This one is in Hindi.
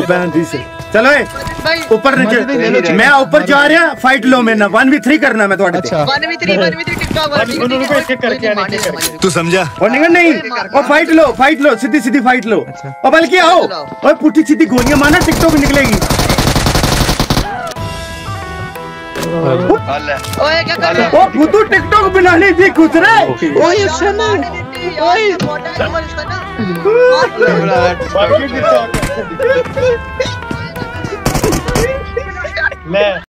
बहन से। चलो ए, ऊपर नीचे। मैं ऊपर जा रहा फाइट लो मेरे ना वन वी थ्री करना मैं थोड़े अच्छा। तू समझा? और निकल नहीं। और फाइट लो फाइट लो सीधी सीधी फाइट लो। अच्छा। और बल्कि आओ। और पुट्ठी सीधी गोलियाँ मारना टिकटॉक निकलेगी। ओए क्या कर ओ बुद्धू टिकटॉक बनाने थी कुछ रे ओए सुन ओए। Man.